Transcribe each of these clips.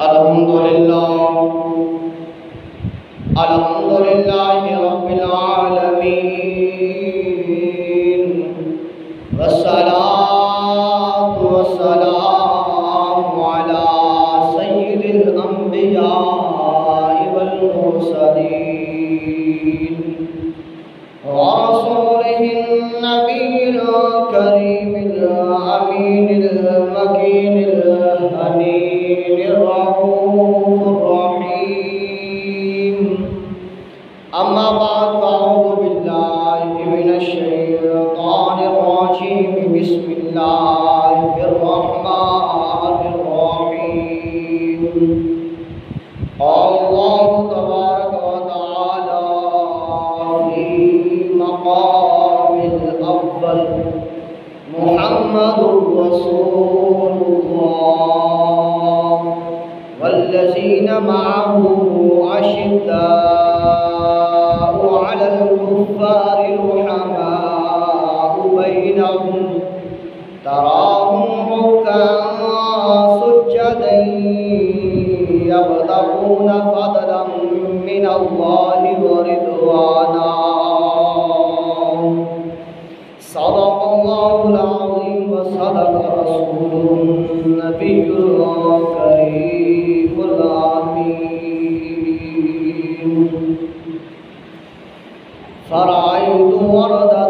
الحمد لله الحمد لله رب العالمين والصلاة والسلام على سيد الأنبياء والمرسلين ورسوله النبي الكريم يبتغون فضلا من الله ورضوانا. صدق الله العظيم وصدق رسوله النبي الكريم. العميم فرأيت وردة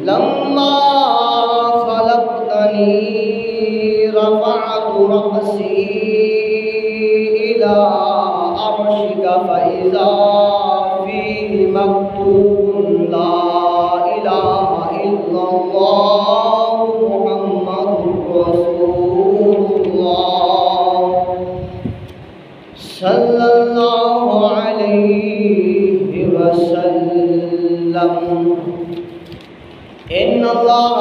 لما خلقتني رفعت رأسي إلى عرشك فإذا Rama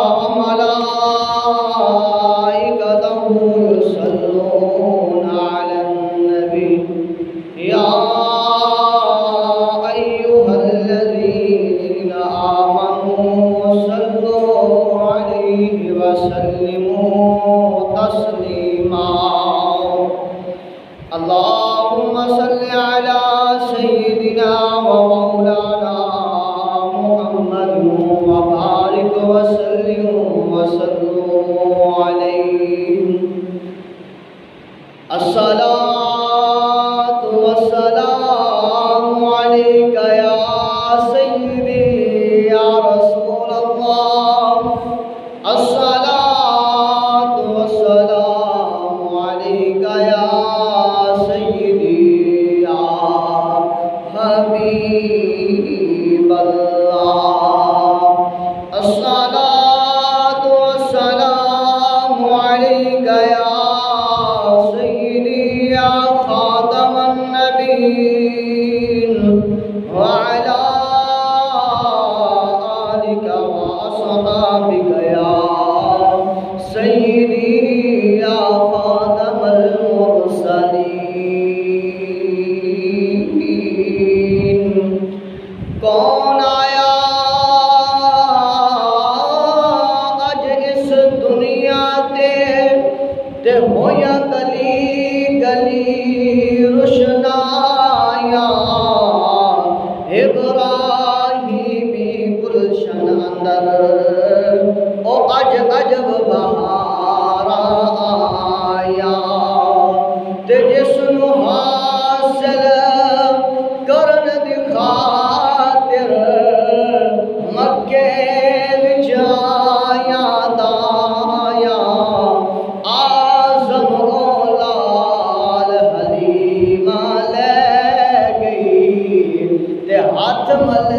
Jehová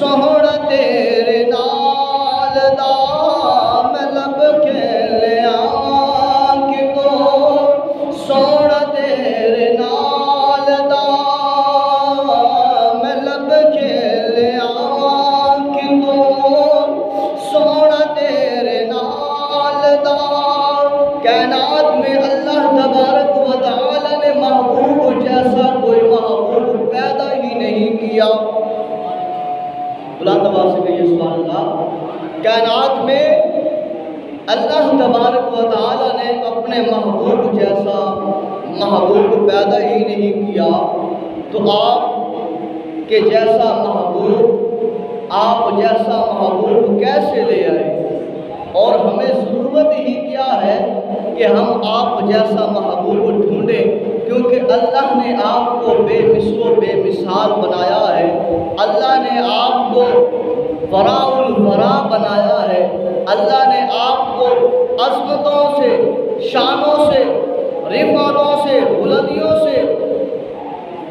só آپ جیسا محبوب ڈھونڈیں کیونکہ اللہ نے آپ کو بے مثل و بے مثال بنایا ہے۔ اللہ نے آپ کو وراء الورا بنایا ہے۔ اللہ نے آپ کو عظمتوں سے، شانوں سے، رفعتوں سے، بلندیوں سے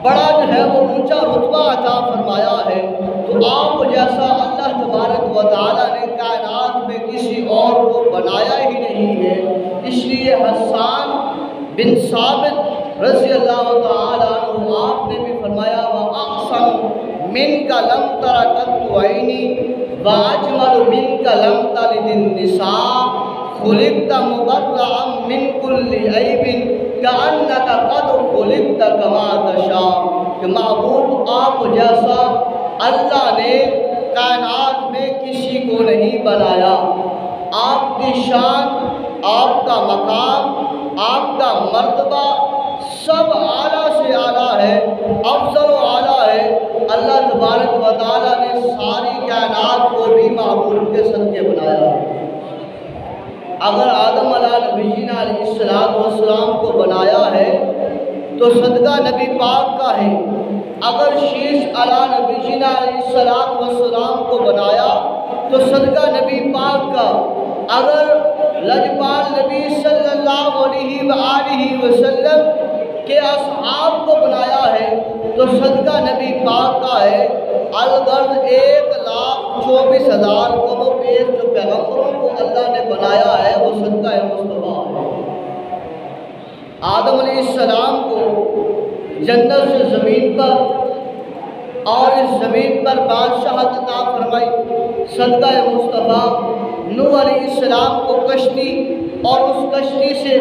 بڑا جو ہے وہ اونچا رتبہ عطا فرمایا ہے۔ تو آپ جیسا اللہ تبارک و تعالیٰ نے کائنات میں کسی اور لیے حسان بن ثابت رضی اللہ تعالیٰ عنہ آپ نے بھی فرمایا وَأَحْسَنُ مِنْكَ لَمْ تَرَ قَدْتُ وَأَجْمَلُ مِنْكَ لَمْ تَلِدِ النِّسَاء، خلقت مبرعا من كل عیب كأنك قد خلقت كما تشاء۔ کہ محبوب آپ جیسا اللہ نے کائنات میں کسی کو نہیں بنایا۔ آپ کی شان آپ کا مقام آپ کا مرتبہ سب اعلیٰ سے اعلیٰ ہے، افضل و اعلیٰ ہے۔ اللہ تبارک و تعالیٰ نے ساری کائنات کو بھی محبوب کے صدقے بنایا۔ ہے اگر آدم علیہ نبی جینا علیہ السلام والسلام کو بنایا ہے، تو صدقہ نبی پاک کا ہے۔ اگر شیش علیہ نبی جینا علیہ السلام والسلام کو بنایا، تو صدقہ نبی پاک کا۔ اگر لجپال نبی صلی اللہ علیہ وآلہ وسلم کے اصحاب کو بنایا ہے تو صدقہ نبی پاک کا ہے۔ الغرض ایک لاکھ چوبیس ہزار کم و بیش جو پیغمبروں کو اللہ نے بنایا ہے، وہ صدقہ مصطفیٰ ہے۔ آدم علیہ السلام کو جنت سے زمین پر اور اس زمین پر بادشاہت عطا فرمائی۔ صدقہ مصطفیٰ نوح علیہ السلام کو کشتی اور اس کشتی سے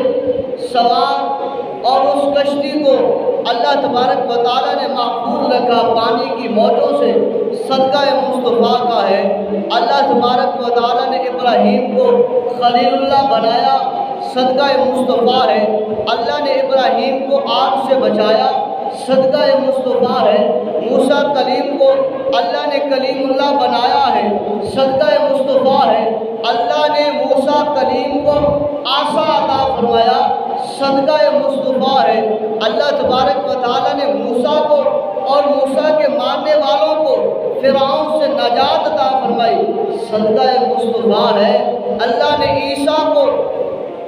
سوار اور اس کشتی کو اللہ تبارک و تعالیٰ نے محفوظ رکھا۔ پانی کی موجوں سے صدقہ مصطفیٰ کا ہے۔ اللہ تبارک و تعالیٰ نے ابراہیم کو خلیل اللہ بنایا۔ صدقہ مصطفیٰ ہے۔ اللہ نے ابراہیم کو آگ سے بچایا۔ صدقہ مصطفیٰ ہے۔ موسیٰ کلیم کو اللہ نے کلیم اللہ بنایا ہے۔ صدقہ مصطفیٰ ہے۔ اللہ نے موسیٰ کلیم کو آسا عطا فرمایا۔ صدقہ مصطفیٰ ہے۔ اللہ تبارک و تعالیٰ نے موسیٰ کو اور موسیٰ کے ماننے والوں کو فرعون سے نجات عطا فرمائی۔ صدقہ مصطفیٰ ہے۔ اللہ نے عیسیٰ کو،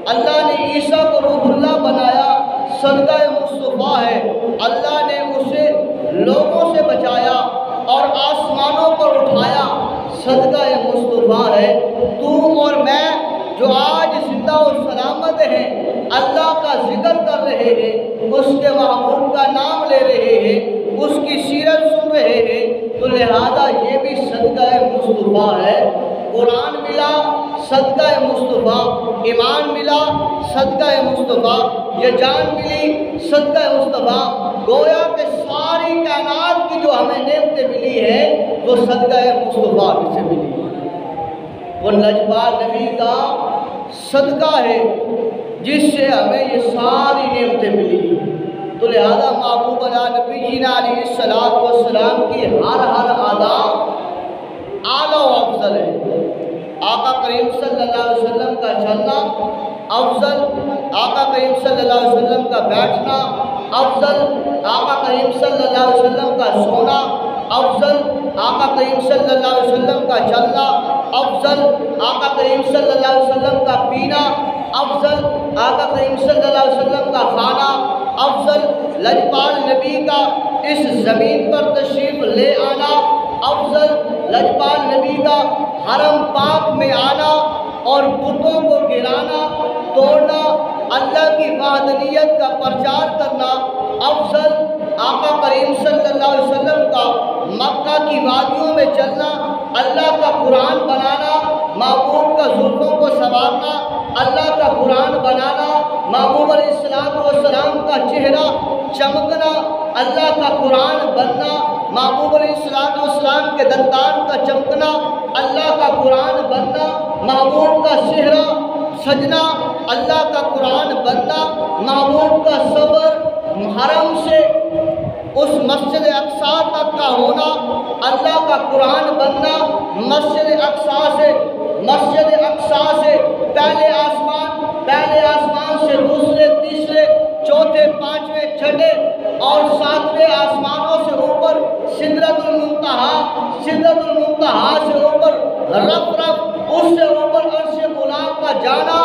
اللہ نے عیسیٰ کو روح اللہ بنایا۔ صدقہ مصطفیٰ ہے۔ اللہ نے اسے لوگوں سے بچایا اور آسمانوں پر اٹھایا۔ صدقہ مصطفیٰ ہے۔ تو اور میں جو آج زندہ و سلامت ہیں، اللہ کا ذکر کر رہے ہیں، اس کے محبوب کا نام لے رہے ہیں، اس کی سیرت سن رہے ہیں، تو لہذا یہ بھی صدقہ مصطفیٰ ہے۔ قرآن ملا، صدقہ مصطفیٰ، ایمان ملا، صدقہ مصطفیٰ یہ جان ملی صدقہ مصطفیٰ، گویا کہ ساری کائنات کی جو ہمیں نعمتیں ملی ہیں، وہ صدقہ مصطفیٰ سے ملی۔ وہ لجپال نبی کا صدقہ ہے، جس سے ہمیں یہ ساری نعمتیں ملی۔ تو لہذا محبوب علیہ نبی جینا علیہ السلام والسلام کی ہر ہر آداب اعلیٰ و افضل ہے۔ آقا کریم صلی اللہ علیہ وسلم کا چلنا افضل آقا کریم صلی اللہ علیہ وسلم کا بیٹھنا، افضل آقا کریم صلی اللہ علیہ وسلم کا سونا، افضل آقا کریم صلی اللہ علیہ وسلم کا چلنا افضل آقا کریم صلی اللہ علیہ وسلم کا پینا، افضل آقا کریم صلی اللہ علیہ وسلم کا کھانا، افضل لجپال نبی کا اس زمین پر تشریف لے آنا، افضل لجپال نبی کا حرم پاک میں آنا اور بتوں کو گرانا، توڑنا، اللہ کی وحدنیت کا پرچار کرنا افضل۔ آقا کریم صلی اللہ علیہ وسلم کا مکہ کی وادیوں میں چلنا اللہ کا قرآن بنانا محبوب کا ظلموں کو سنوارنا اللہ کا قرآن بنانا محبوب علیہ السلام والسلام کا چہرہ چمکنا، اللہ کا قرآن بننا، محبوب علیہ السلام والسلام کے دندان کا چمکنا، اللہ کا قرآن بننا، محبوب کا چہرہ سجنا، اللہ کا قرآن بننا، محبوب کا صبر حرم سے اس مسجد اقسا تک کا ہونا، اللہ کا قرآن بننا، مسجد اقسا سے، مسجد اقسا سے پہلے آسمان پہلے آسمان سے دوسرے، تیسرے، چوتھے، پانچویں، چھٹے اور ساتویں آسمانوں سے اوپر سدرت المنتہا سدرت المنتہا سے اوپر رف رف، اس سے اوپر عرش غلام کا جانا،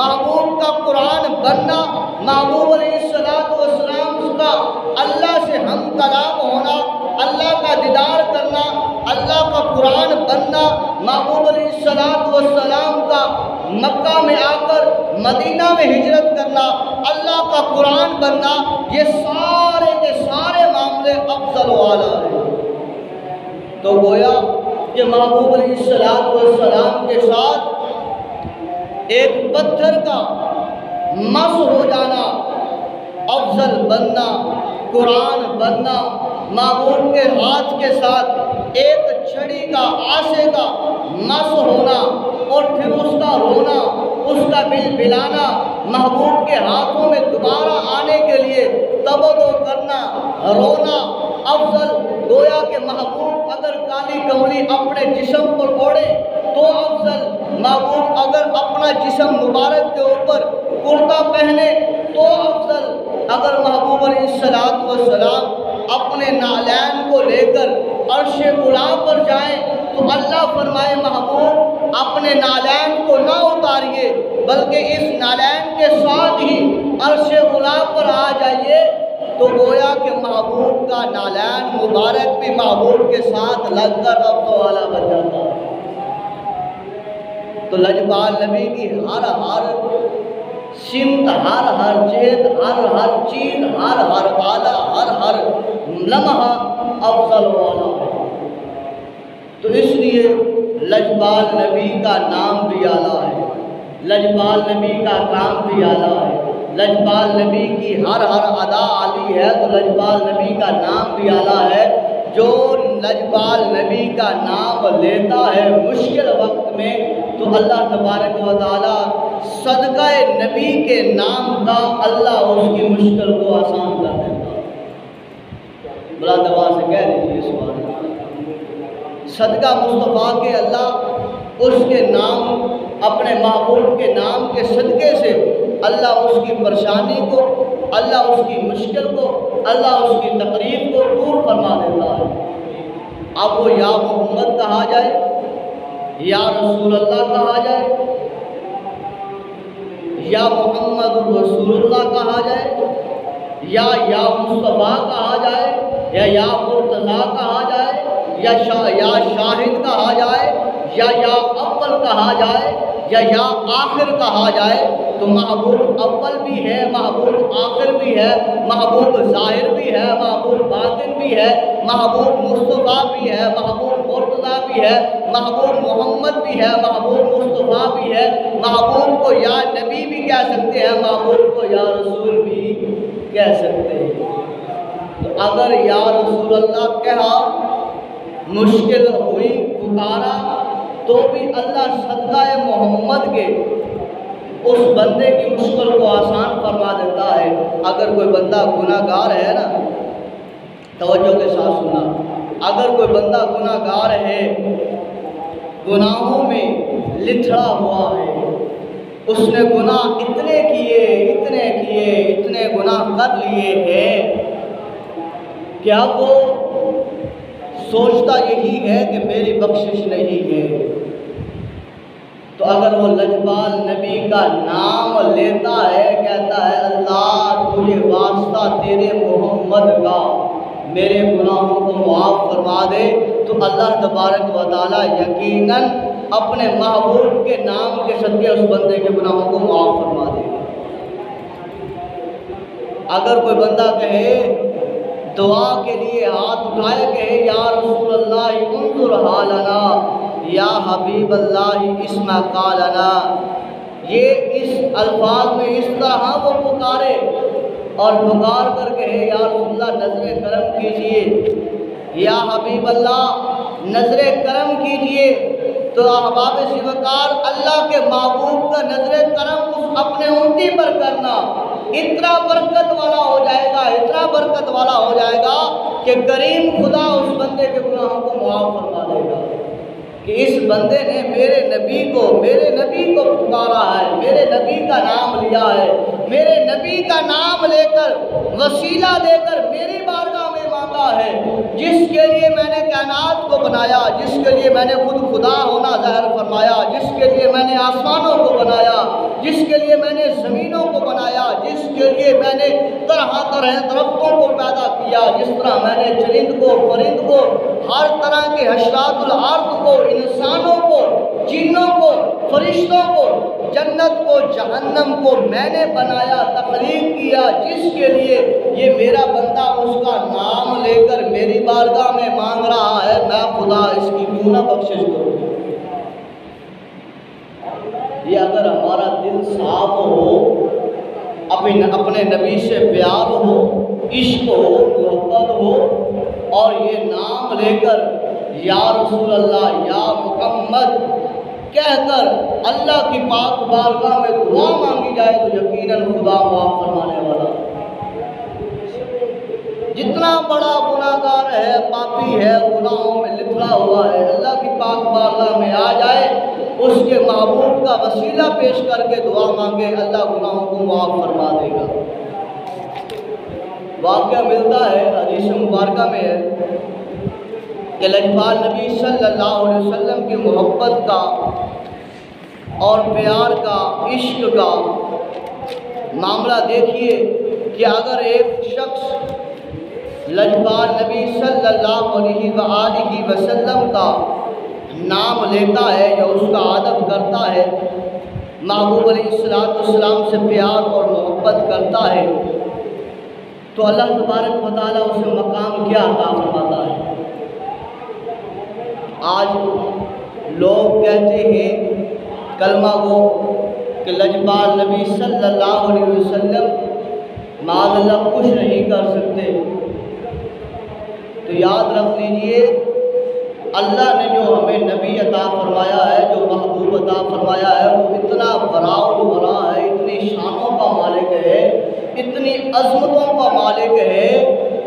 محبوب کا قرآن بننا، محبوب علیہ السلام والسلام کا اللہ سے ہم کلام ہونا، اللہ کا دیدار اللہ کا قرآن بننا محبوب علیہ السلام والسلام کا مکہ میں آ کر مدینہ میں ہجرت کرنا، اللہ کا قرآن بننا یہ سارے کے سارے معاملے افضل والا ہے تو گویا کہ محبوب علیہ السلام والسلام کے ساتھ ایک پتھر کا مس ہو جانا، افضل بننا قرآن بننا معمول کے ہاتھ کے ساتھ ایک چھڑی کا، آسے کا مس ہونا اور پھر اس کا رونا، اس کا بل بلانا، محبوب کے ہاتھوں میں دوبارہ آنے کے لیے تبدو کرنا، رونا، افضل گویا کہ محبوب اگر کالی کملی اپنے جسم پر اوڑے تو افضل، محبوب اگر اپنا جسم مبارک کے اوپر کرتا پہنے تو افضل، اگر محبوب علیہ السلام وسلام اپنے نالین کو لے کر عرش غلام پر جائیں تو اللہ فرمائے، محبوب، اپنے نالین کو نہ اتاریے، بلکہ اس نالین کے ساتھ ہی عرش غلام پر آ جائیے۔ تو گویا کہ محبوب کا نالین مبارک بھی محبوب کے ساتھ لگ کر اب والا بن جاتا ہے۔ تو لجپال نبی کی ہر ہر سمت، ہر ہر جیت ہر ہر چیز، ہر ہر آلہ ہر ہر لمحہ افضل والا ہے تو اس لیے لجپال نبی کا نام بھی اعلیٰ ہے۔ لجپال نبی کا کام بھی اعلیٰ ہے۔ لجپال نبی کی ہر ہر ادا عالی ہے تو لجپال نبی کا نام بھی اعلیٰ ہے۔ جو لجپال نبی کا نام لیتا ہے مشکل وقت میں تو اللہ تبارک و تعالیٰ صدقہ نبی کے نام کا اللہ اس کی مشکل کو آسان کر دیتا بلا دبا سے کہہ دیجیے اس صدقہ مصطفیٰ کے اللہ، اس کے نام، اپنے محبوب کے نام کے صدقے سے اللہ اس کی پریشانی کو، اللہ اس کی مشکل کو، اللہ اس کی تقریب کو دور فرما دیتا ہے۔ اب وہ یا محمد کہا جائے، یا رسول اللہ کہا جائے، یا محمد رسول اللہ کہا جائے، یا یا مصطفیٰ کہا جائے یا یا مرتضیٰ کہا جائے، یا شاہ یا شاہد کہا جائے، یا یا اول کہا جائے، یا یا آخر کہا جائے، تو محبوب اول بھی ہے محبوب آخر بھی ہے محبوب ظاہر بھی ہے محبوب باطن بھی ہے محبوب مصطفیٰ بھی ہے محبوب مرتضیٰ بھی ہے محبوب محمد بھی ہے محبوب مصطفیٰ بھی ہے محبوب کو یا نبی بھی کہہ سکتے ہیں محبوب کو یا رسول بھی کہہ سکتے ہیں۔ اگر یا رسول اللہ کہا، مشکل ہوئی، پکارا، تو بھی اللہ صدقہ محمد کے اس بندے کی مشکل کو آسان فرما دیتا ہے۔ اگر کوئی بندہ گناہ گار ہے نا، توجہ کے ساتھ سنا اگر کوئی بندہ گناہ گار ہے، گناہوں میں لتھڑا ہوا ہے، اس نے گناہ اتنے کیے اتنے کیے، اتنے گناہ کر لیے ہیں کیا وہ سوچتا یہی ہے کہ میری بخشش نہیں ہے؟ تو اگر وہ لجپال نبی کا نام لیتا ہے، کہتا ہے، اللہ مجھے واسطہ تیرے محمد کا، میرے گناہوں کو معاف فرما دے، تو اللہ تبارک و تعالیٰ یقیناً اپنے محبوب کے نام کے صدقے اس بندے کے گناہوں کو معاف فرما دے اگر کوئی بندہ کہے دعا کے لیے ہاتھ اٹھائے کہے یا رسول اللہ، انظر حالنا، یا حبیب اللہ اسم قالنا یہ اس الفاظ میں اس طرح وہ پکارے اور پکار کر کے یا رسول اللہ، نظر کرم کیجیے۔ یا حبیب اللہ، نظر کرم کیجیے۔ تو احباب شیوکار اللہ کے محبوب کا نظر کرم اس اپنے انتی پر کرنا۔ اتنا برکت والا ہو جائے گا، اتنا برکت والا ہو جائے گا کہ کریم خدا اس بندے کے گناہوں کو معاف فرما دے گا۔ کہ اس بندے نے میرے نبی کو، میرے نبی کو پکارا ہے، میرے نبی کا نام لیا ہے، میرے نبی کا نام لے کر وسیلہ دے کر میری بارگاہ ہے۔ جس کے لیے میں نے کائنات کو بنایا، جس کے لیے میں نے خود خدا ہونا ظاہر فرمایا، جس کے لیے میں نے آسمانوں کو بنایا، جس کے لیے میں نے زمینوں کو بنایا، جس کے لیے میں نے طرح طرح درختوں کو پیدا کیا، جس طرح میں نے چرند کو، پرند کو، ہر طرح کے حشرات العرض کو، انسانوں کو جنوں کو، فرشتوں کو، جنت کو، جہنم کو میں نے بنایا، تخلیق کیا، جس کے لیے یہ میرا بندہ اس کا نام لے کر میری بارگاہ میں مانگ رہا ہے، میں خدا اس کی کیوں نہ بخشش کروں؟ یہ اگر ہمارا دل صاف ہو، اپنے اپنے نبی سے پیار ہو، عشق ہو، محبت ہو، اور یہ نام لے کر یا رسول اللہ، یا محمد کہہ کر اللہ کی پاک بارگاہ میں دعا مانگی جائے تو یقیناً خدا معاف فرمانے والا جتنا بڑا گناہ گار ہے، پاپی ہے، گناہوں میں لکھا ہوا ہے، اللہ کی پاک بارگاہ میں آ جائے، اس کے محبوب کا وسیلہ پیش کر کے دعا مانگے، اللہ گناہوں کو معاف فرما دے گا۔ واقعہ ملتا ہے، حدیث مبارکہ میں ہے کہ لجپال نبی صلی اللہ علیہ وسلم کی محبت کا اور پیار کا عشق کا معاملہ دیکھیے کہ اگر ایک شخص لجپال نبی صلی اللہ علیہ وآلہ وسلم کا نام لیتا ہے یا اس کا ادب کرتا ہے، محبوب علیہ السلاۃ والسلام سے پیار اور محبت کرتا ہے، تو اللہ تبارک و تعالیٰ اسے مقام کیا عطا فرماتا ہے؟ آج لوگ کہتے ہیں کلمہ گو کہ لجپال نبی صلی اللہ علیہ وسلم معاذ اللہ کچھ نہیں کر سکتے۔ تو یاد رکھ لیجیے، اللہ نے جو ہمیں نبی عطا فرمایا ہے، جو محبوب عطا فرمایا ہے، وہ اتنا براؤ برا ہے، اتنی شانوں کا مالک ہے، اتنی عظمتوں کا مالک ہے،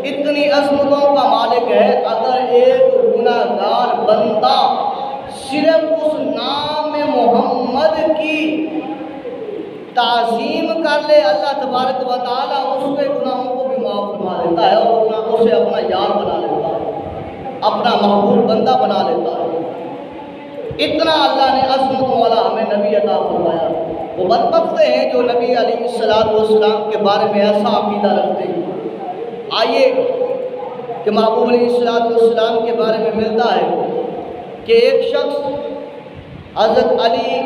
اتنی عظمتوں کا مالک ہے۔ اگر ایک گناہ گار بندہ صرف محمد کی تعظیم کر لے۔ اللہ تبارک و تعالیٰ اس کے گناہوں کو بھی معاف فرما دیتا ہے اور اسے اپنا یار بنا لیتا ہے۔ اپنا محبوب بندہ بنا لیتا ہے۔ اتنا اللہ نے عظمت والا ہمیں نبی عطا فرمایا۔ وہ بدبخت ہیں جو نبی علیہ السلاۃ والسلام کے بارے میں ایسا عقیدہ رکھتے ہیں۔ آئیے کہ محبوب علیہ السلاۃ والسلام کے بارے میں ملتا ہے کہ ایک شخص حضرت علی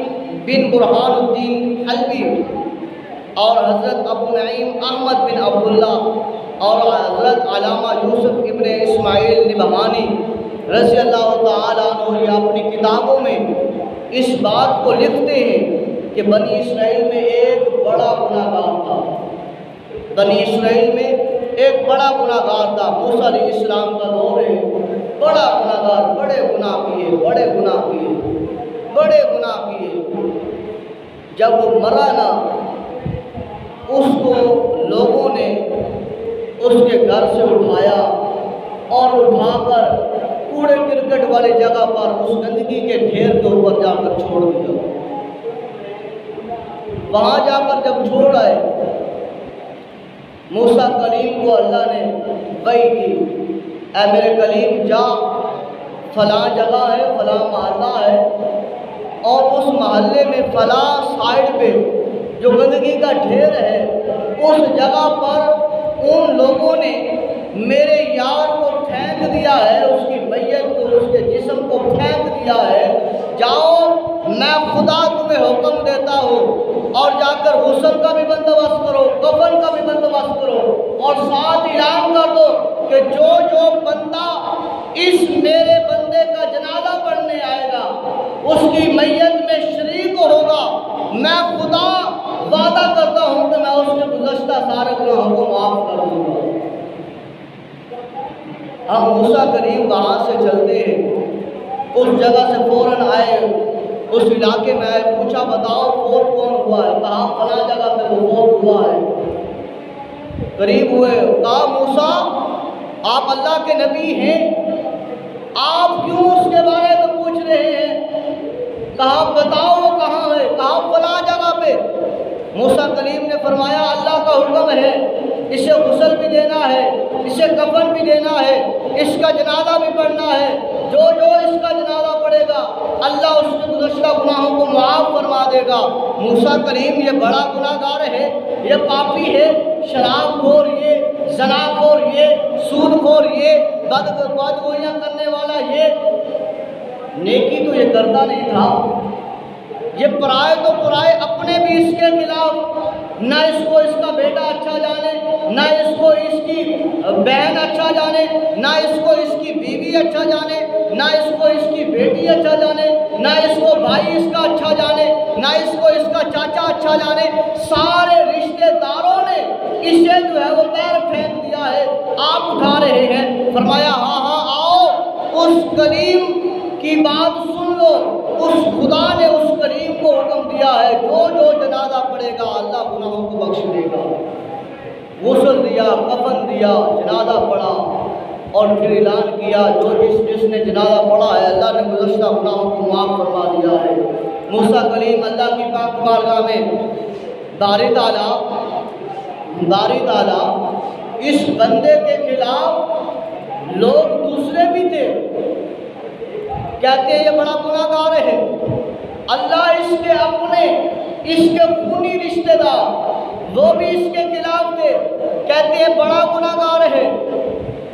بن برحان الدین حلبی اور حضرت ابو نعیم احمد بن عبداللہ اور حضرت علامہ یوسف ابن اسماعیل نبہانی رضی اللہ تعالیٰ عنہ اپنی کتابوں میں اس بات کو لکھتے ہیں کہ بنی اسرائیل میں ایک بڑا گناہ گار تھا۔ بنی اسرائیل میں ایک بڑا گناہ گار تھا۔ موسیٰ علیہ السلام کا دور ہے۔ بڑا گناہ گار بڑے گناہ کیے، بڑے گناہ کیے۔ بڑے گناہ کیے۔ جب وہ مرا نا اس کو لوگوں نے اس کے گھر سے اٹھایا اور اٹھا کر کوڑے کرکٹ والی جگہ پر اس گندگی کے ڈھیر کے اوپر جا کر چھوڑ دیا۔ وہاں جا کر جب چھوڑ آئے موسا کلیم کو اللہ نے وہی کی، اے میرے کلیم، جا، فلاں جگہ ہے، فلاں محلہ ہے اور اس محلے میں فلاں سائڈ پہ جو گندگی کا ڈھیر ہے، اس جگہ پر ان لوگوں نے میرے یار کو پھینک دیا ہے، اس کی میت کو، اس کے جسم کو پھینک دیا ہے۔ جاؤ، میں خدا تمہیں حکم دیتا ہوں۔ اور جا کر غسل کا بھی بندوبست کرو کفن کا بھی بندوبست کرو۔ اور ساتھ اعلان کر دو کہ جو جو بندہ اس میرے بندے کا جنازہ پڑھنے آئے گا اس کی میت میں شریک ہوگا میں خدا وعدہ کرتا ہوں کہ میں اس کے گزشتہ سارے گناہوں کو معاف کر دوں گا۔ ہم موسیٰ کریم وہاں سے چلتے ہیں۔ اس جگہ سے فوراً آئے۔ اس علاقے میں آئے۔ پوچھا، بتاؤ، فوت کون ہوا ہے؟ کہا، فلاں جگہ پہ وہ فوت ہوا ہے۔ قریب ہوئے۔ کہا، موسیٰ، آپ اللہ کے نبی ہیں۔ آپ کیوں اس کے بارے کہا بتاؤ وہ کہاں ہے؟ کہا فلاں جگہ پہ۔ موسیٰ کریم نے فرمایا، اللہ کا حکم ہے، اسے غسل بھی دینا ہے، اسے کفن بھی دینا ہے، اس کا جنازہ بھی پڑھنا ہے۔ جو جو اس کا جنازہ پڑھے گا، اللہ اس کے گزشتہ گناہوں کو معاف فرما دے گا۔ موسیٰ کریم یہ بڑا گناہ گار ہے، یہ پاپی ہے، شراب خور یہ، زنا خور یہ، سود خور یہ بد بدگوئیاں کرنے والا یہ نیکی تو یہ کرتا نہیں تھا۔ یہ پرائے تو پرائے اپنے بھی اس کے خلاف۔ نہ اس کو اس کا بیٹا اچھا جانے، نہ اس کو اس کی بہن اچھا جانے، نہ اس کو اس کی بیوی اچھا جانے، نہ اس کو اس کی بیٹی اچھا جانے، نہ اس کو بھائی اس کا اچھا جانے، نہ اس کو اس کا چاچا اچھا جانے۔ سارے رشتہ داروں نے اسے جو ہے وہ پیر پھینک دیا ہے۔ آپ اٹھا رہے ہیں۔ فرمایا ہاں ہاں آؤ، اس کریم کی بات سن لو۔ اس خدا نے اس کریم کو حکم دیا ہے، جو جو جنازہ پڑے گا، اللہ گناہوں کو بخش دے گا۔ غسل دیا، کفن دیا، جنازہ پڑھا اور پھر اعلان کیا، جو جس جس نے جنازہ پڑھا ہے، اللہ نے گزشتہ گناہوں کو معاف فرما دیا ہے۔ موسیٰ کریم اللہ کی پاک بارگاہ میں، داری تعالیٰ داری تعالیٰ، اس بندے کے خلاف لوگ کہتے ہیں یہ بڑا گناہ گار ہے۔ اللہ اس کے اپنے، اس کے خونی رشتہ دار وہ بھی اس کے خلاف تھے، کہتے ہیں بڑا گناہ گار ہے۔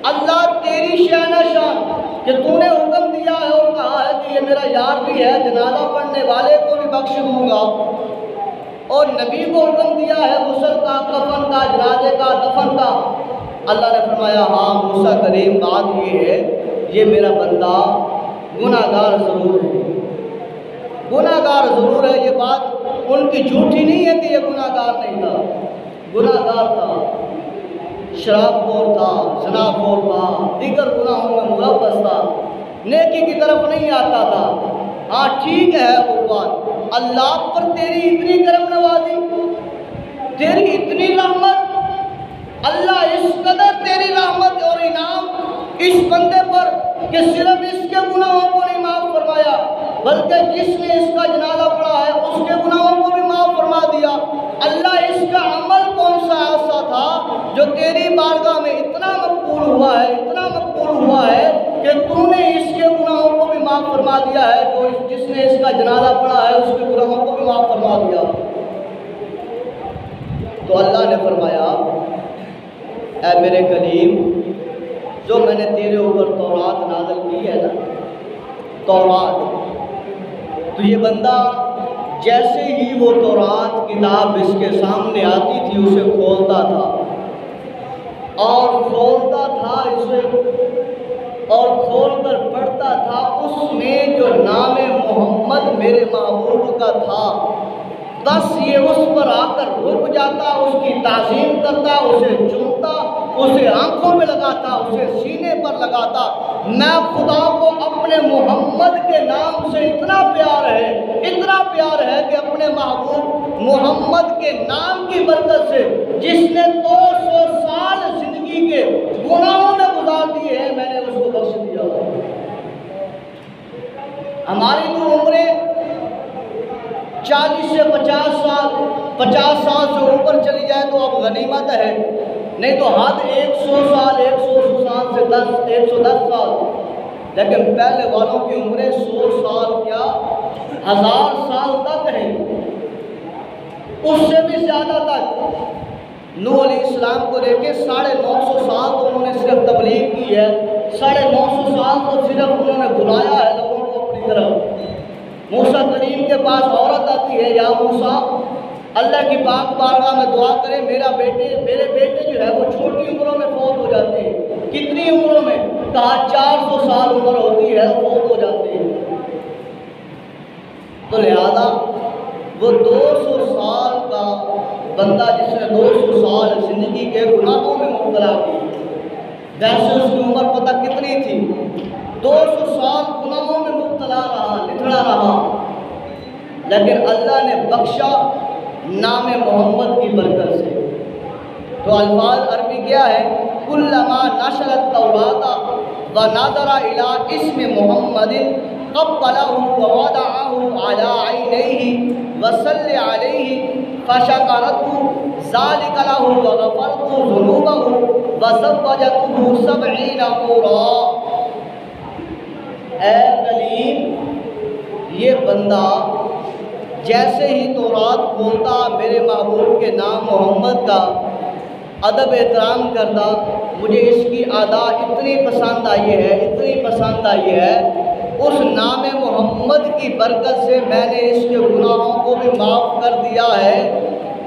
اللہ تیری شہن شان کہ تو نے حکم دیا ہے اور کہا ہے کہ یہ میرا یار بھی ہے، جنازہ پڑھنے والے کو بھی بخش دوں گا۔ اور نبی کو حکم دیا ہے، غسل کا، کفن کا، جنازے کا، دفن کا۔ اللہ نے فرمایا ہاں موسیٰ کریم بات یہ ہے، یہ میرا بندہ گناہ گار ضرور ہے۔ گناہ گار ضرور ہے، یہ بات ان کی جھوٹی نہیں ہے کہ یہ گناہ گار نہیں تھا۔ گناہ گار تھا۔ شراب خور تھا شناب خور تھا، دیگر گناہوں میں ملوث تھا۔ نیکی کی طرف نہیں آتا تھا۔ ہاں ٹھیک ہے، وہ بات۔ اللہ پر تیری اتنی کرم نوازی، تیری اتنی رحمت۔ اللہ اس قدر تیری رحمت اور انعام اس بندے پر کہ صرف اس کے گناہوں کو نہیں معاف فرمایا، بلکہ جس نے اس کا جنازہ پڑھا ہے، اس کے گناہوں کو بھی معاف فرما دیا۔ اللہ اس کا عمل کون سا ایسا تھا جو تیری بارگاہ میں اتنا مقبول ہوا ہے، اتنا مقبول ہوا ہے کہ تو نے اس کے گناہوں کو بھی معاف فرما دیا ہے جو جس نے اس کا جنازہ پڑھا ہے، اس کے گناہوں کو بھی معاف فرما دیا۔ تو اللہ نے فرمایا، اے میرے کلیم جو میں نے تیرے اوپر تورات نازل کی ہے نا، تورات۔ تو یہ بندہ جیسے ہی وہ تورات کتاب اس کے سامنے آتی تھی، اسے کھولتا تھا۔ اور کھولتا تھا اسے، اور کھول کر پڑھتا تھا، اس میں جو نام محمد میرے محبوب کا تھا۔ بس یہ اس پر آ کر رک جاتا، اس کی تعظیم کرتا، اسے چنتا اسے آنکھوں میں لگاتا، اسے سینے پر لگاتا۔ میں خدا کو اپنے محمد کے نام سے اتنا پیار ہے، اتنا پیار ہے کہ اپنے محبوب محمد کے نام کی برکت سے، جس نے دو سو سال زندگی کے گناہوں میں گزار دیے ہیں، میں نے اس کو بخش دیا۔ ہماری جو عمریں چالیس سے پچاس سال پچاس سال سے اوپر چلی جائے تو اب غنیمت ہے۔ نہیں تو حد ایک سو سال، ایک سو سال سے دس، ایک سو دس سال۔ لیکن پہلے والوں کی عمریں سو سال کیا ہزار سال تک ہیں اس سے بھی زیادہ تک۔ نو علیہ السلام کو دیکھے ساڑھے نو سو سال تو انہوں نے صرف تبلیغ کی ہے۔ ساڑھے نو سو سال تو صرف انہوں نے بلایا ہے لوگوں کو اپنی طرف۔ موسیٰ کریم کے پاس عورت آتی ہے، یا موسیٰ؟ اللہ کی پاک بارگاہ میں دعا کرے میرا بیٹے، میرے بیٹے جو ہے، وہ چھوٹی عمروں میں فوت ہو جاتے ہیں۔ کتنی عمروں میں؟ کہا، چار سو سال عمر ہوتی ہے فوت ہو جاتے ہیں۔ تو لہذا، وہ دو سو سال کا بندہ جس نے دو سو سال زندگی کے گناہوں میں مبتلا کی ویسے اس کی عمر پتہ کتنی تھی؟ دو سو سال گناہوں میں مبتلا رہا لکھڑا رہا۔ لیکن اللہ نے بخشا نام محمد کی برکت سے۔ تو الفاظ عربی کیا ہے؟ کلما نشرت توراتا و نادرا الى اسم محمد قبله ووضعه على عينيه وصل عليه فشكرته ذلك له وغفرت ذنوبه وزوجته سبعين قرا۔ اے کلیم یہ بندہ جیسے ہی تو رات کھولتا میرے محبوب کے نام محمد کا ادب احترام کرتا، مجھے اس کی ادا اتنی پسند آئی ہے، اتنی پسند آئی ہے۔ اس نام محمد کی برکت سے میں نے اس کے گناہوں کو بھی معاف کر دیا ہے۔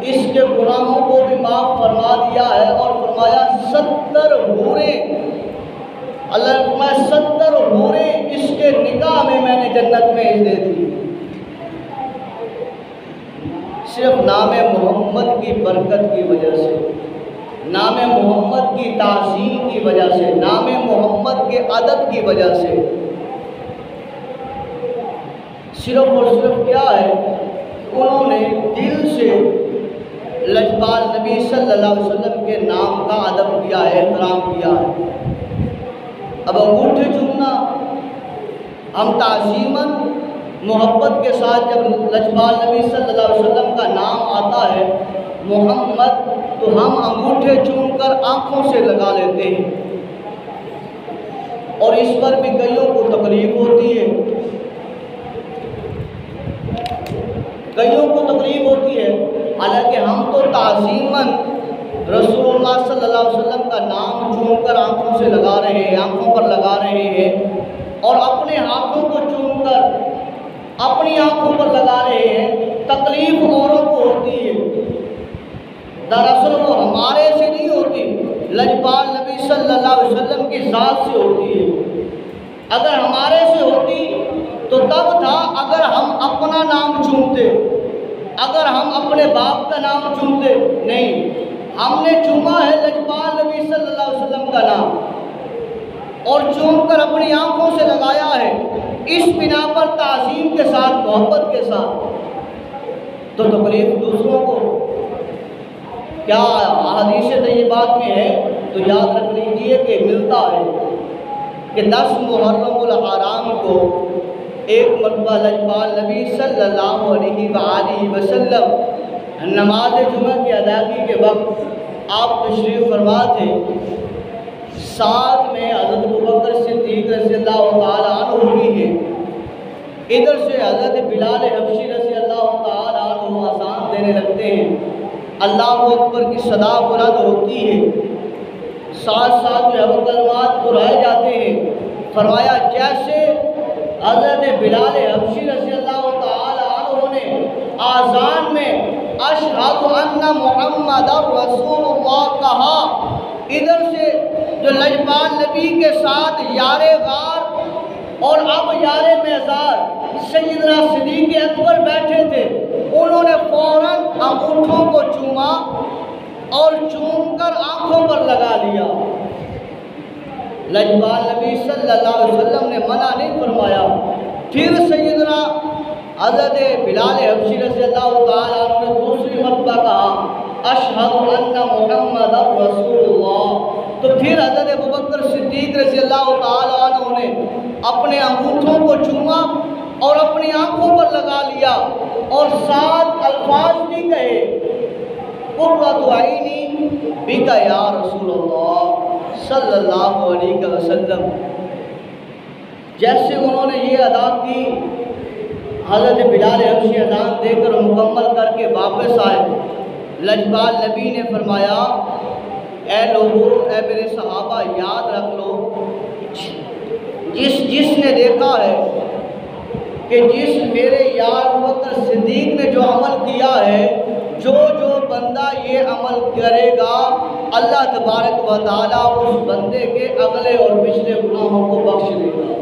اس کے گناہوں کو بھی معاف فرما دیا ہے اور فرمایا، ستر بھورے اللہ میں ستر بھورے اس کے نکاح میں میں نے جنت میں دے دی۔ صرف نام محمد کی برکت کی وجہ سے، نام محمد کی تعظیم کی وجہ سے، نام محمد کے ادب کی وجہ سے۔ صرف اور صرف کیا ہے؟ انہوں نے دل سے لجپال نبی صلی اللہ علیہ وسلم کے نام کا ادب کیا ہے، احترام کیا ہے۔ اب انگوٹھے چومنا، ہم تعظیماً محبت کے ساتھ جب لجپال نبی صلی اللہ علیہ وسلم کا نام آتا ہے، محمد تو ہم انگوٹھے چوم کر آنکھوں سے لگا لیتے ہیں۔ اور اس پر بھی کئیوں کو تکلیف ہوتی ہے۔ کئیوں کو تکلیف ہوتی ہے۔ حالانکہ ہم تو تعظیماً رسول اللہ صلی اللہ علیہ وسلم کا نام چوم کر آنکھوں سے لگا رہے ہیں، آنکھوں پر لگا رہے ہیں اور اپنے ہاتھوں کو چوم کر اپنی آنکھوں پر لگا رہے ہیں، تکلیف اوروں کو ہوتی ہے۔ دراصل وہ ہمارے سے نہیں ہوتی، لجپال نبی صلی اللہ علیہ وسلم کی ذات سے ہوتی ہے۔ اگر ہمارے سے ہوتی تو تب تھا اگر ہم اپنا نام چومتے۔ اگر ہم اپنے باپ کا نام چومتے، نہیں۔ ہم نے چوما ہے لجپال نبی صلی اللہ علیہ وسلم کا نام۔ اور چوم کر اپنی آنکھوں سے لگایا ہے۔ اس بنا پر تعظیم کے ساتھ، محبت کے ساتھ۔ تو تکلیف دوسروں کو۔ کیا حدیث طیبات میں ہے؟ تو یاد رکھ لیجیے کہ ملتا ہے کہ دس محرم الحرام کو ایک مرتبہ لجپال نبی صلی اللہ علیہ وآلہ وسلم نماز جمعہ کی ادائیگی کے وقت آپ تشریف فرما تھے۔ ساتھ میں حضرت بکر صدیق رضی اللہ تعالیٰ عنہ ادھر سے حضرت بلال حفشی رضی اللہ تعالیٰ عنہ آسان دینے لگتے ہیں۔ اللہ اکبر کی صدا بلند ہوتی ہے۔ ساتھ ساتھ جو ہے وہ کلمات دہرائے جاتے ہیں۔ فرمایا، جیسے حضرت بلال حفشی رضی اللہ تعالیٰ عنہ نے آزان میں اشہد ان محمد رسول اللہ کہا، ادھر سے جو لجپال نبی کے ساتھ یار غار اور اب یار میزار سیدنا صدیق اکبر بیٹھے تھے۔ انہوں نے فوراً انگوٹھوں کو چوما اور چوم کر آنکھوں پر لگا لیا۔ لجپال نبی صلی اللہ علیہ وسلم نے منع نہیں فرمایا۔ پھر سیدنا حضرت بلال حبشی رضی اللہ تعالیٰ عنہ نے دوسری مرتبہ کہا اشہد ان محمد رسول اللہ تو پھر حضرت ابوبکر صدیق رضی اللہ تعالیٰ عنہ نے اپنے انگوٹھوں کو چوما اور اپنی آنکھوں پر لگا لیا اور سات الفاظ بھی کہے۔ قرۃ عینی بک یا رسول اللہ صلی اللہ علیہ وسلم۔ جیسے انہوں نے یہ ادا کی، حضرت بلال حبشی اذان دے کر مکمل کر کے واپس آئے۔ لجپال نبی نے فرمایا، اے لوگوں، اے میرے صحابہ، یاد رکھ لو، جس جس نے دیکھا ہے کہ جس میرے یار وقت صدیق نے جو عمل کیا ہے، جو جو بندہ یہ عمل کرے گا، اللہ تبارک و تعالیٰ اس بندے کے اگلے اور پچھلے گناہوں کو بخش دے گا۔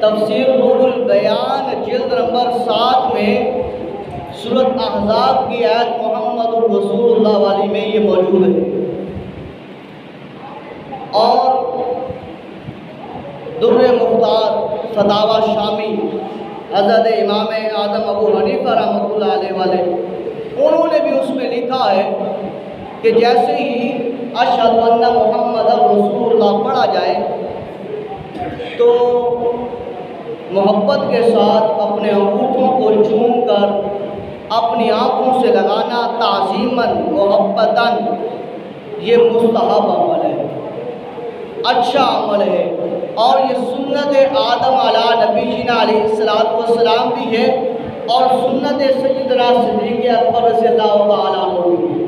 تفسیر نور البیان جلد نمبر سات میں صورت احزاب کی عید محمد الرسول اللہ والی میں یہ موجود ہے۔ اور در مختار فتاوہ شامی حضرت امام اعظم ابو حنیفہ رحمۃ اللہ علیہ والے، انہوں نے بھی اس میں لکھا ہے کہ جیسے ہی اشد اللہ محمد رسول اللہ پڑھا جائے، تو محبت کے ساتھ اپنے انگوٹھوں کو چوم کر اپنی آنکھوں سے لگانا تعظیماً، محبتاً، یہ مستحب عمل ہے۔ اچھا عمل ہے۔ اور یہ سنت آدم جی علیہ نبی جینا علیہ السلام والسلام بھی ہے۔ اور سنت سیدنا صدیق اکبر رضی اللہ تعالیٰ عنہ بھی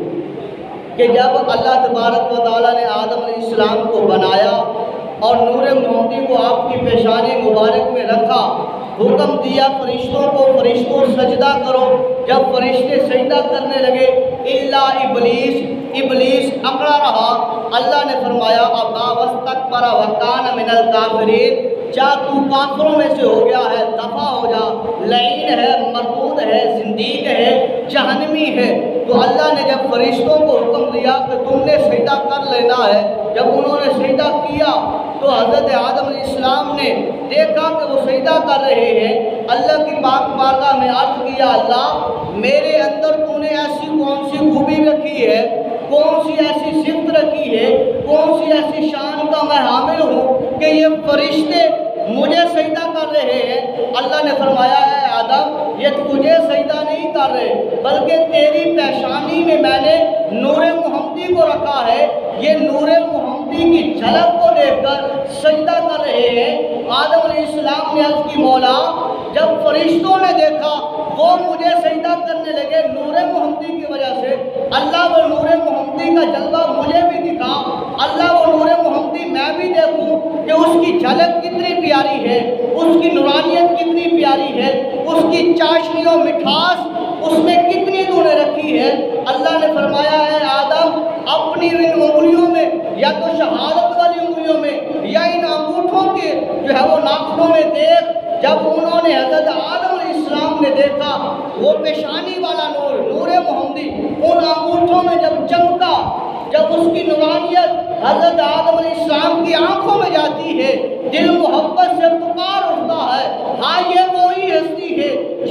کہ جب اللہ تبارک و تعالیٰ نے آدم علیہ السلام کو بنایا اور نور محمدی کو آپ کی پیشانی مبارک میں رکھا، حکم دیا فرشتوں کو، فرشتوں سجدہ کرو۔ جب فرشتے سجدہ کرنے لگے اللہ ابلیس ابلیس اکڑا رہا اللہ نے فرمایا، ابا وستکبر وکان من الکافرین جا تو کافروں میں سے ہو گیا ہے، دفع ہو جا۔ لعین ہے، مردود ہے زندیق ہے، جہنمی ہے۔ تو اللہ نے جب فرشتوں کو حکم دیا کہ تم نے سجدہ کر لینا ہے، جب انہوں نے سجدہ کیا، تو حضرت آدم علیہ السلام نے دیکھا کہ وہ سجدہ کر رہے ہیں۔ اللہ کی پاک بارگاہ میں عرض کیا، اللہ، میرے اندر تو نے ایسی کون سی خوبی رکھی ہے؟ کون سی ایسی صفت رکھی ہے؟ کون سی ایسی شان کا میں حامل ہوں کہ یہ فرشتے مجھے سجدہ کر رہے ہیں؟ اللہ نے فرمایا ہے آدم یہ تجھے سجدہ نہیں کر رہے، بلکہ تیری پیشانی میں میں نے نور محمدی کو رکھا ہے۔ یہ نور محمدی کی جھلک کو دیکھ کر سجدہ کر رہے ہیں۔ آدم علیہ السلام نے عرض کی، مولا، جب فرشتوں نے دیکھا، وہ مجھے سجدہ کرنے لگے نور محمدی کی وجہ سے۔ اللہ وہ نور محمدی کا جلوہ مجھے بھی دکھا۔ اللہ وہ نور محمدی میں بھی دیکھوں کہ اس کی جھلک کتنی پیاری ہے، اس کی نورانیت کتنی پیاری ہے۔ اس کی چاشنی و مٹھاس اس میں کتنی نے رکھی ہے اللہ نے فرمایا ہے، آدم، اپنی ان انگلیوں میں، یا تو شہادت والی انگلیوں میں، یا ان انگوٹھوں کے جو ہے وہ ناخنوں میں دیکھ۔ جب انہوں نے حضرت آدم علیہ السلام نے دیکھا، وہ پیشانی والا نور نور محمدی، ان انگوٹھوں میں جب چمکا، جب اس کی نورانیت حضرت آدم علیہ السلام کی آنکھوں میں جاتی ہے، دل محبت سے پکار اٹھتا ہے۔ ہاں یہ وہی ہستی ہے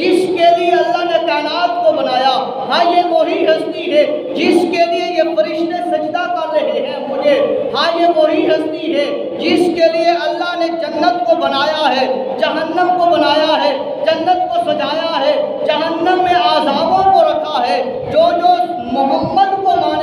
جس کے لیے اللہ نے کائنات کو بنایا ہاں یہ وہی ہستی ہے جس کے لیے یہ فرشتے سجدہ کر رہے ہیں، مجھے ہاں یہ وہی ہستی ہے جس کے لیے اللہ نے جنت کو بنایا ہے، جہنم کو بنایا ہے، جنت کو سجایا ہے، جہنم میں عذابوں کو رکھا ہے۔ جو جو محمد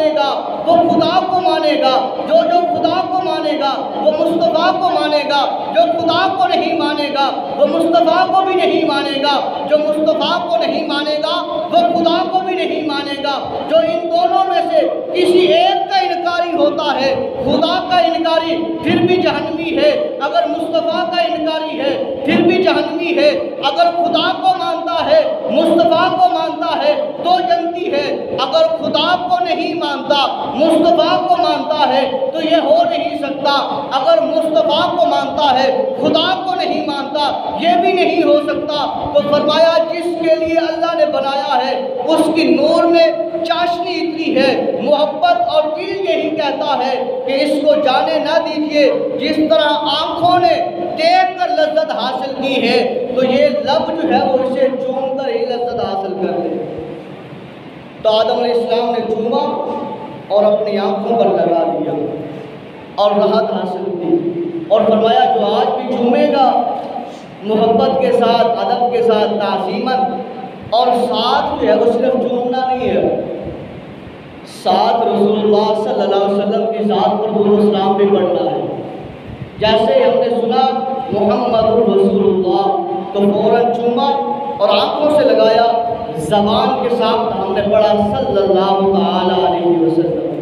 مانے گا وہ خدا کو مانے گا جو جو خدا کو مانے گا وہ مصطفیٰ کو مانے گا جو خدا کو نہیں مانے گا وہ مصطفیٰ کو بھی نہیں مانے گا جو مصطفیٰ کو نہیں مانے گا وہ خدا کو بھی نہیں مانے گا جو ان دونوں میں سے کسی ایک کا انکاری ہوتا ہے، خدا کا انکاری پھر بھی جہنمی ہے، اگر مصطفیٰ کا انکاری ہے، پھر بھی جہنمی ہے، اگر خدا کو مانتا ہے، مصطفیٰ کو مانتا ہے تو جنتی ہے، اگر خدا کو نہیں مانتا، مصطفیٰ کو مانتا ہے، تو یہ ہو نہیں سکتا۔ اگر مصطفیٰ کو مانتا ہے، خدا کو نہیں مانتا، یہ بھی نہیں ہو سکتا۔ تو فرمایا، جس کے لیے اللہ نے بنایا ہے، اس کی نور میں چاشنی اتنی ہے۔ محبت اور دل یہی کہتا ہے کہ اس کو جانے نہ دیجیے۔ جس طرح آنکھوں نے دیکھ کر لذت حاصل کی ہے، تو یہ لب جو ہے وہ اسے چوم کر ہی لذت حاصل کر لے تو آدم علیہ السلام نے چوما اور اپنی آنکھوں پر لگا دیا اور راحت حاصل کی۔ اور فرمایا، جو آج بھی چومے گا، محبت کے ساتھ، ادب کے ساتھ تعظیمت اور ساتھ جو ہے وہ صرف چومنا نہیں ہے۔ ساتھ رسول اللہ صلی اللہ علیہ وسلم کی ذات پر دور اسلام بھی پڑھنا ہے۔ جیسے ہم نے سنا محمد رسول اللہ، تو فوراً چوما اور آنکھوں سے لگایا، زبان کے ساتھ ہم نے پڑھا صلی اللہ تعالیٰ علیہ وسلم۔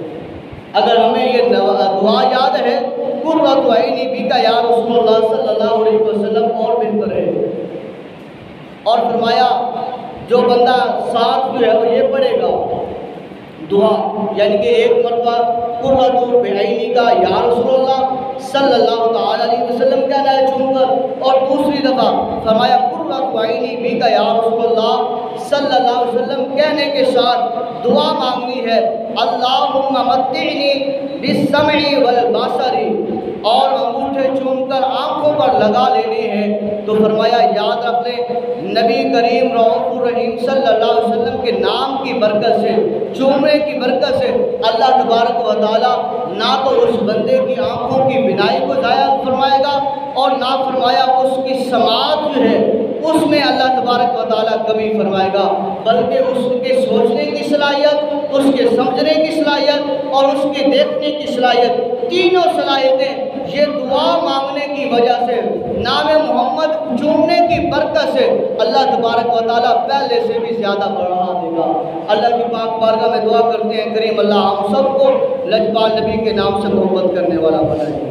اگر ہمیں یہ دعا یاد ہے، قرۃ عینی بی کا یا رسول اللہ صلی اللہ علیہ وسلم، اور بہتر ہے۔ اور فرمایا، جو بندہ ساتھ جو ہے وہ یہ پڑھے گا دعا یعنی کہ ایک مرتبہ قرۃ بعینی کا، یا رسول اللہ صلی اللہ تعالیٰ علیہ وسلم کہنا ہے چون کر اور دوسری دفعہ فرمایا قرۃ عینی بھی کا، یا رسول اللہ صلی اللہ علیہ وسلم کہنے کے ساتھ دعا مانگنی ہے، اللہم متعنی بالسمع والبصر اور انگوٹھے چوم کر آنکھوں پر لگا لینے ہیں۔ تو فرمایا، یاد رکھ لیں، نبی کریم رعف الرحیم صلی اللہ علیہ وسلم کے نام کی برکت سے، چومنے کی برکت سے اللہ تبارک و تعالی نہ تو اس بندے کی آنکھوں کی بنائی کو ضائع فرمائے گا اور نہ فرمایا اس کی سماعت جو ہے، اس میں اللہ تبارک و تعالیٰ کمی فرمائے گا، بلکہ اس کے سوچنے کی صلاحیت، اس کے سمجھنے کی صلاحیت اور اس کے دیکھنے کی صلاحیت، تینوں صلاحیتیں یہ دعا مانگنے کی وجہ سے، نام محمد چومنے کی برکت سے اللہ تبارک و تعالیٰ پہلے سے بھی زیادہ بڑھا دے گا۔ اللہ کی پاک بارگاہ میں دعا کرتے ہیں، کریم اللہ ہم سب کو لجپال نبی کے نام سے محبت کرنے والا بنائے۔